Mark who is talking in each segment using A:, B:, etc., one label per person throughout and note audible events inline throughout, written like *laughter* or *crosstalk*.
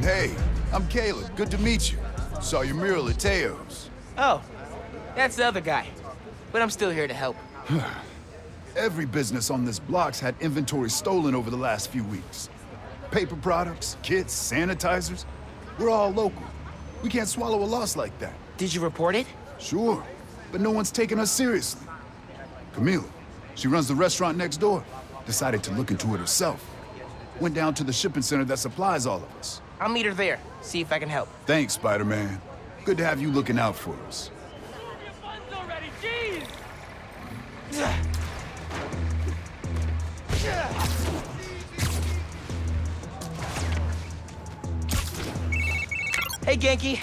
A: Hey. I'm Caleb. Good to meet you. Saw your mural at Teo's.
B: Oh, that's the other guy. But I'm still here to help. *sighs*
A: Every business on this block's had inventory stolen over the last few weeks. Paper products, kits, sanitizers. We're all local. We can't swallow a loss like that.
B: Did you report it?
A: Sure, but no one's taking us seriously. Camila, she runs the restaurant next door. Decided to look into it herself. Went down to the shipping center that supplies all of us.
B: I'll meet her there, see if I can help.
A: Thanks, Spider-Man. Good to have you looking out for us.
B: Hey, Ganke.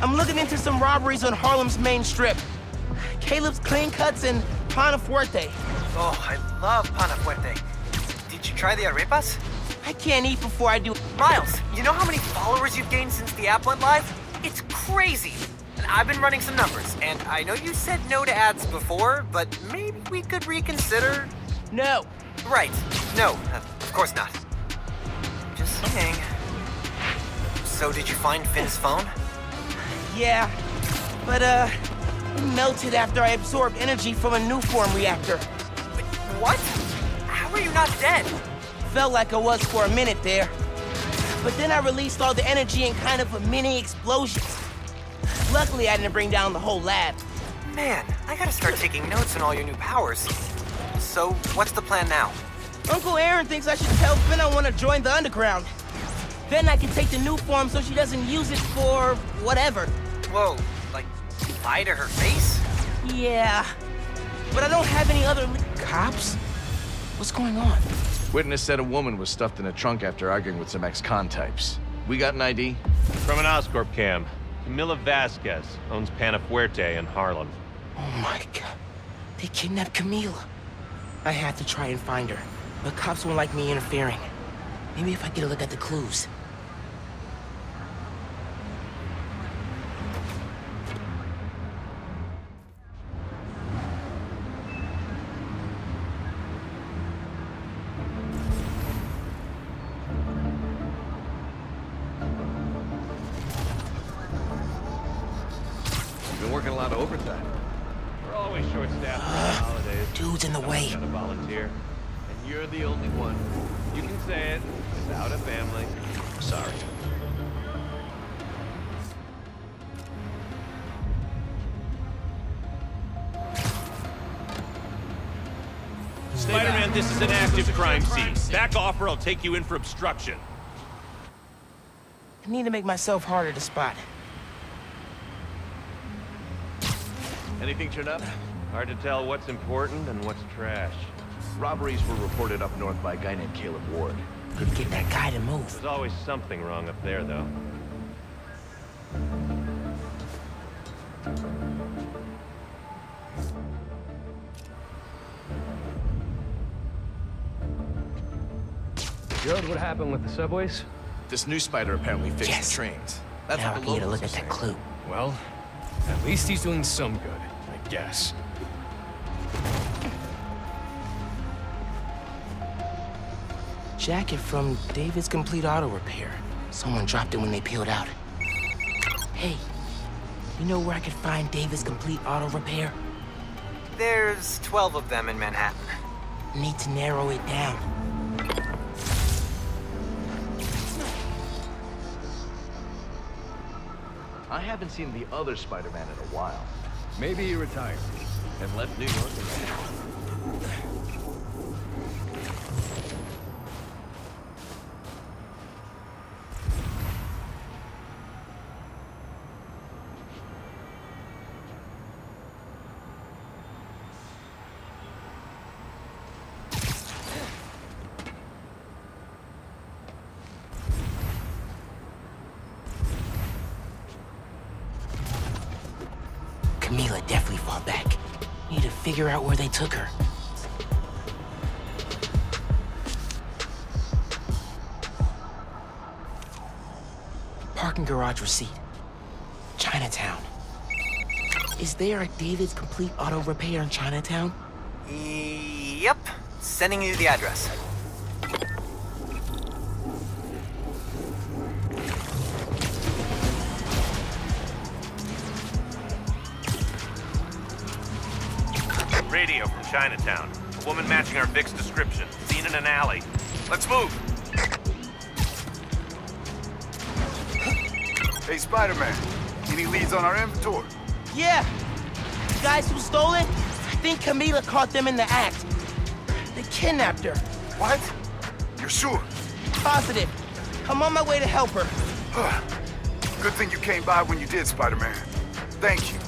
B: I'm looking into some robberies on Harlem's main strip. Caleb's Clean Cuts and Pana Fuerte.
C: Oh, I love Pana Fuerte. Did you try the arepas?
B: I can't eat before I do.
C: Miles, you know how many followers you've gained since the app went live? It's crazy. And I've been running some numbers, and I know you said no to ads before, but maybe we could reconsider?
B: No.
C: Right. No, uh, of course not. Just saying. So did you find Finn's phone?
B: Yeah, but uh, it melted after I absorbed energy from a Nuform reactor.
C: Wait, what? How are you not dead?
B: Felt like I was for a minute there. But then I released all the energy in kind of a mini explosion. Luckily, I didn't bring down the whole lab.
C: Man, I gotta start taking notes on all your new powers. So, what's the plan now?
B: Uncle Aaron thinks I should tell Finn I want to join the underground. Then I can take the Nuform so she doesn't use it for whatever.
C: Whoa, like, lie to her face?
B: Yeah, but I don't have any other cops. What's going on?
D: Witness said a woman was stuffed in a trunk after arguing with some ex-con types. We got an ID?
E: From an Oscorp cam. Camila Vasquez owns Panafuerte in Harlem.
B: Oh my god. They kidnapped Camila. I had to try and find her, but cops won't like me interfering. Maybe if I get a look at the clues.
E: Without a family.
D: Sorry.
E: Spider-Man, this is an active crime scene. Back off or I'll take you in for obstruction.
B: I need to make myself harder to spot.
D: Anything turned up?
E: Hard to tell what's important and what's trash.
D: Robberies were reported up north by a guy named Caleb Ward.
B: Could get that guy to move.
E: There's always something wrong up there, though.
F: You heard what happened with the subways?
D: This new spider apparently fixed
B: Yes.
D: the trains. That's
B: now I
D: what the
B: can get a look at that clue.
F: Well, at least he's doing some good, I guess.
B: Jacket from David's Complete Auto Repair. Someone dropped it when they peeled out. Hey, you know where I could find David's Complete Auto Repair?
C: There's 12 of them in Manhattan.
B: Need to narrow it down.
D: I haven't seen the other Spider-Man in a while.
F: Maybe he retired.
D: And left New York
B: figure out where they took her. Parking garage receipt. Chinatown. Is there a David's Complete Auto Repair in Chinatown?
C: Yep. Sending you the address.
G: Chinatown. A woman matching our Vic's description. Seen in an alley. Let's move.
A: Hey, Spider-Man, any leads on our inventory?
B: Yeah. The guys who stole it, I think Camila caught them in the act. They kidnapped her.
A: What? You're sure?
B: Positive. I'm on my way to help her. *sighs*
A: Good thing you came by when you did, Spider-Man. Thank you.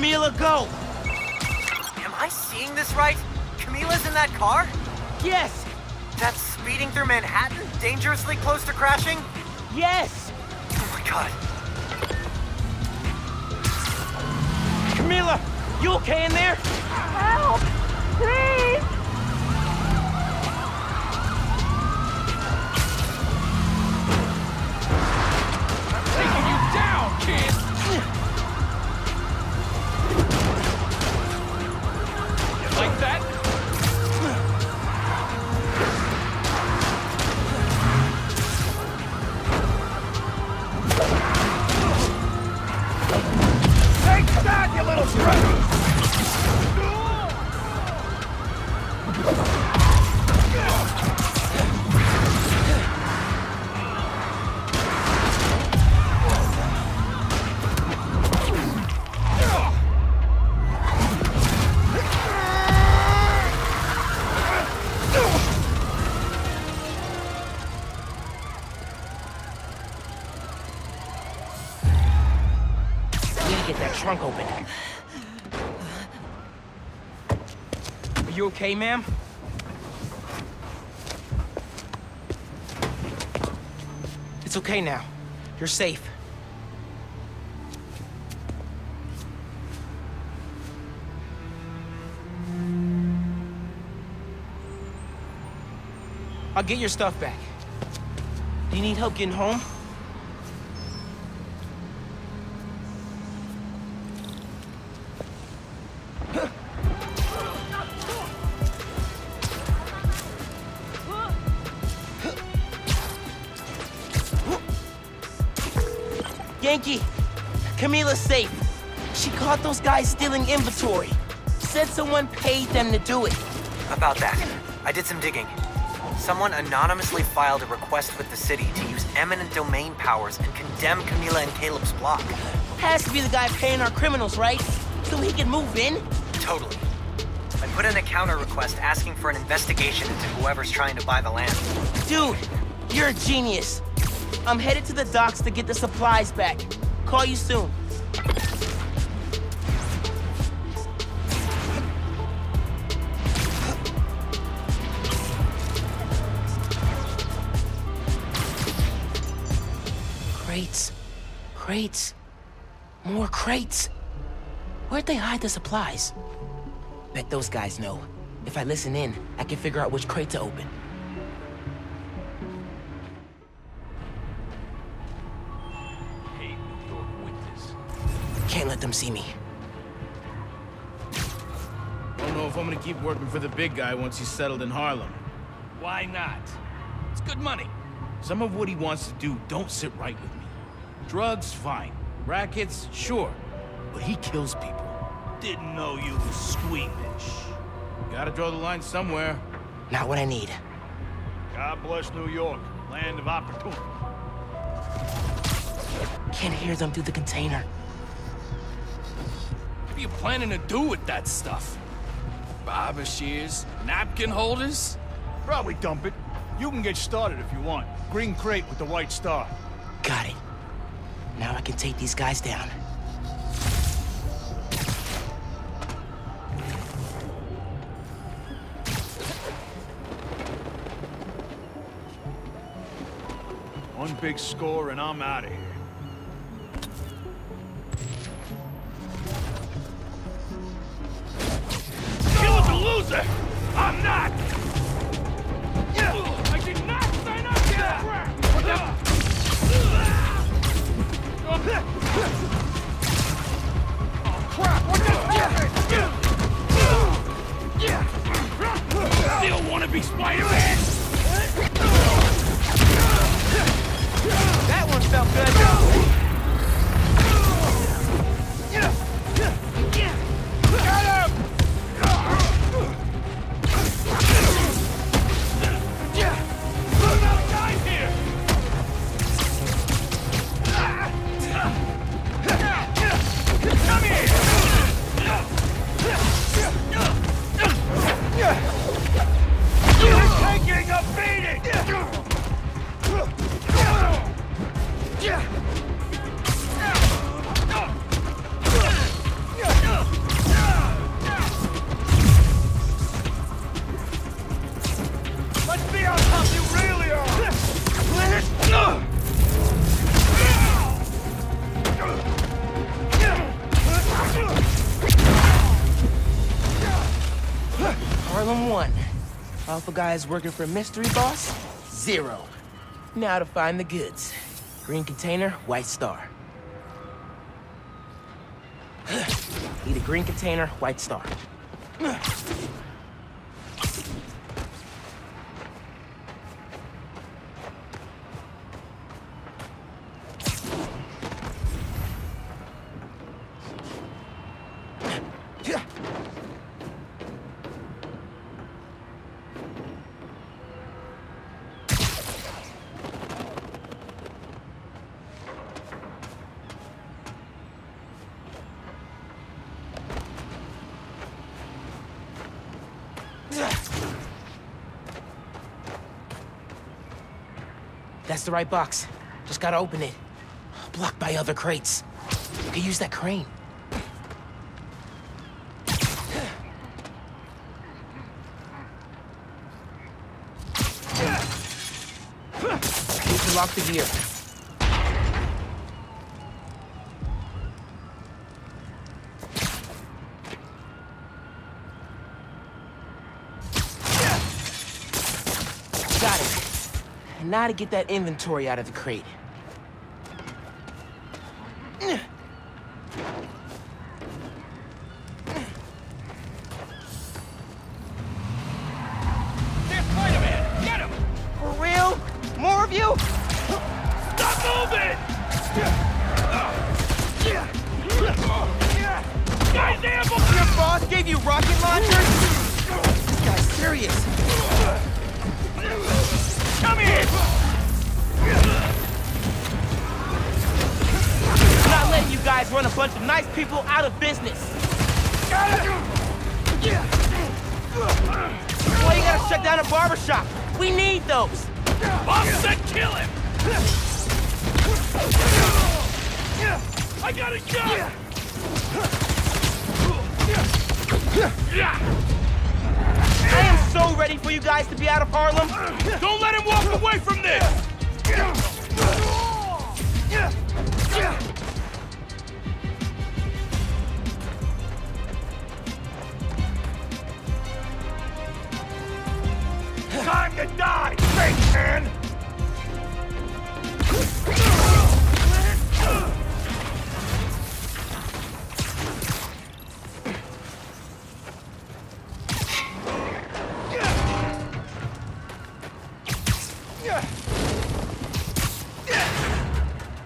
B: Camila go!
C: Am I seeing this right? Camila's in that car?
B: Yes!
C: That's speeding through Manhattan, dangerously close to crashing?
B: Yes!
C: Oh my god.
B: Camila, you okay in there?
H: Help! Please!
F: I'm Taking you down, kid!
B: Get that trunk open. Are you okay, ma'am? It's okay now. You're safe. I'll get your stuff back. Do you need help getting home? Ganke, Camila's safe. She caught those guys stealing inventory. Said someone paid them to do it.
C: About that, I did some digging. Someone anonymously filed a request with the city to use eminent domain powers and condemn Camila and Caleb's block.
B: Has to be the guy paying our criminals, right? So he can move in?
C: Totally. I put in a counter request asking for an investigation into whoever's trying to buy the land.
B: Dude, you're a genius. I'm headed to the docks to get the supplies back. Call you soon. Crates. Crates. More crates. Where'd they hide the supplies? Bet those guys know. If I listen in, I can figure out which crate to open. Let them see me.
I: Don't know if I'm gonna keep working for the big guy once he's settled in Harlem.
F: Why not? It's good money.
I: Some of what he wants to do don't sit right with me. Drugs, fine. Rackets, sure. But he kills people.
F: Didn't know you was squeamish.
I: Gotta draw the line somewhere.
B: Not what I need.
F: God bless New York, land of opportunity.
B: Can't hear them through the container.
F: What are you planning to do with that stuff? Barber shears? Napkin holders?
J: Probably dump it. You can get started if you want. Green crate with the white star.
B: Got it. Now I can take these guys down.
J: One big score and I'm out of here.
B: Alpha guys working for Mystery Boss? Zero. Now to find the goods. Green container, white star. *sighs* Need a green container, white star. *sighs* That's the right box. Just gotta open it. Blocked by other crates. Could use that crane. Lock the gear. Got it. Now to get that inventory out of the crate. Run a bunch of nice people out of business. Why you gotta shut down a barbershop? We need those.
I: Boss said kill him! I got a gun!
B: I am so ready for you guys to be out of Harlem.
I: Don't let him walk away from this! Time to die, fake man!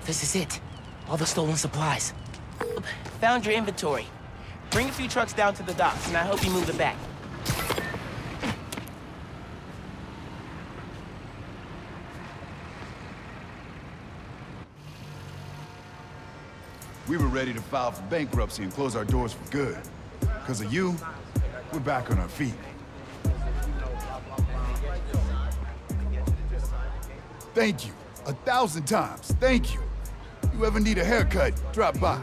B: This is it. All the stolen supplies. Found your inventory. Bring a few trucks down to the docks, and I hope you move it back.
A: Ready to file for bankruptcy and close our doors for good. Because of you, we're back on our feet. Thank you. A thousand times. Thank you. You ever need a haircut, drop by.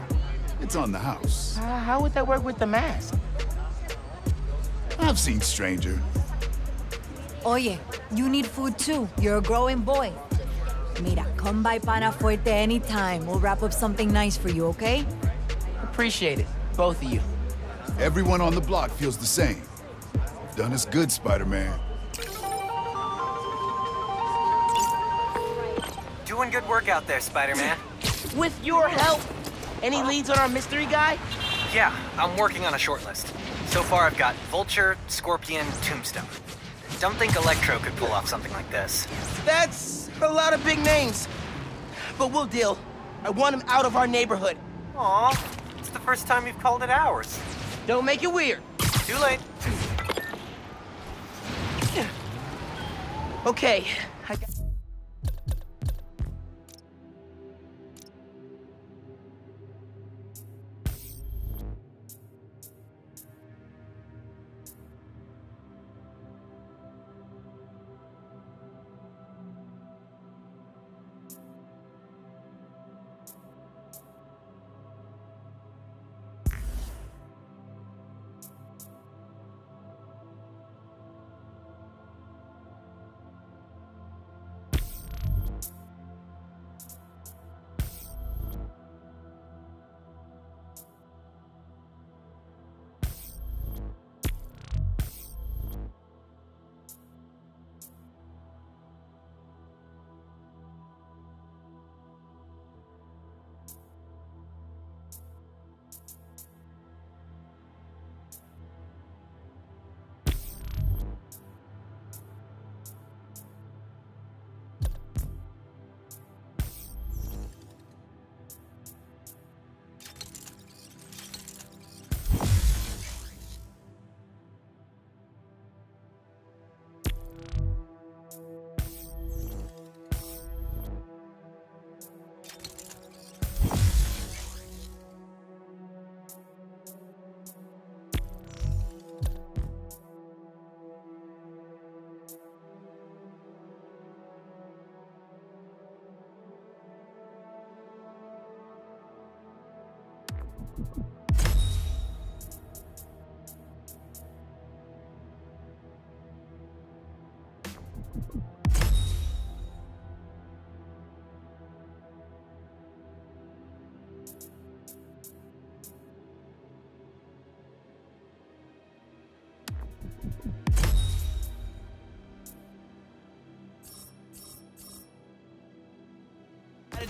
A: It's on the house.
B: Uh, how would that work with the mask?
A: I've seen stranger.
H: Oye, you need food too. You're a growing boy.
K: Mira, come by Pana Fuerte anytime. We'll wrap up something nice for you, okay?
B: Appreciate it, both of you.
A: Everyone on the block feels the same. You've done us good, Spider-Man.
C: Doing good work out there, Spider-Man.
B: With your help. Any leads on our mystery guy?
C: Yeah, I'm working on a short list. So far, I've got Vulture, Scorpion, Tombstone. Don't think Electro could pull off something like this.
B: That's a lot of big names. But we'll deal. I want him out of our neighborhood.
C: Aw, it's the first time you've called it ours.
B: Don't make it weird.
C: Too late.
B: Okay,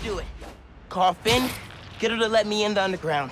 B: do it. Call Finn, get her to let me in the underground.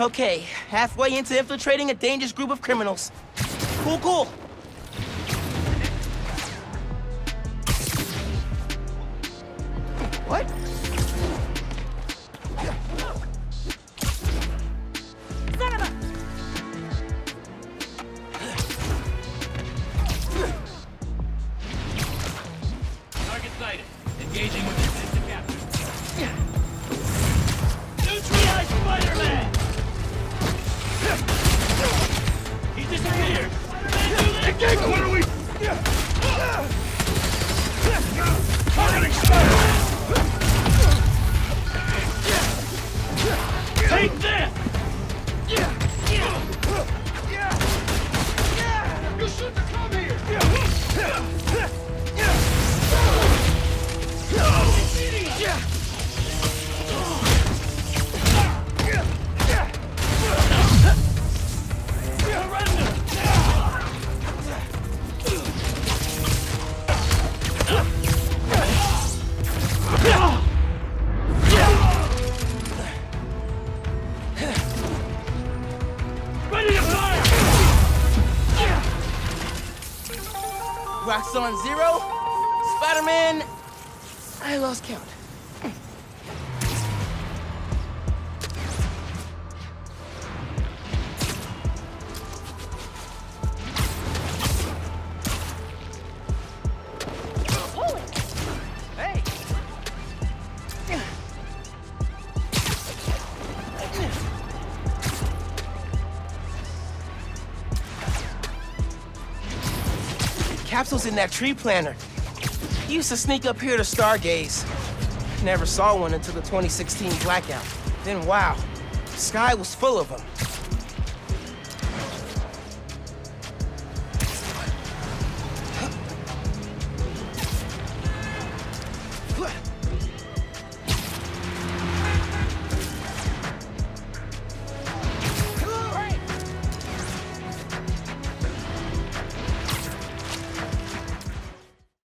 B: okay, halfway into infiltrating a dangerous group of criminals. Cool, cool. What?
I: Target sighted. Engaging with What are
B: Capsule's in that tree planter. He used to sneak up here to stargaze. Never saw one until the 2016 blackout. Then wow, the sky was full of them.